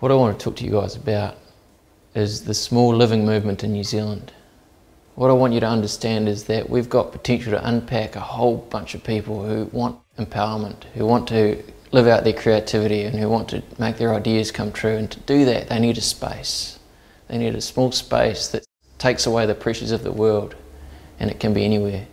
What I want to talk to you guys about is the small living movement in New Zealand. What I want you to understand is that we've got potential to unpack a whole bunch of people who want empowerment, who want to live out their creativity and who want to make their ideas come true. And to do that, they need a space. They need a small space that takes away the pressures of the world and it can be anywhere.